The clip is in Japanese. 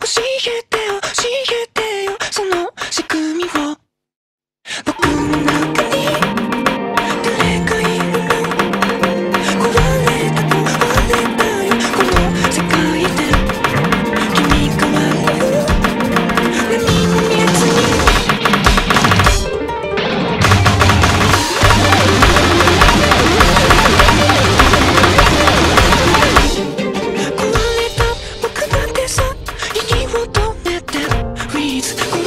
教えてよ教えてよその仕組みを。僕の中に誰かいる。の壊れた壊れたよ。この世界 breathe.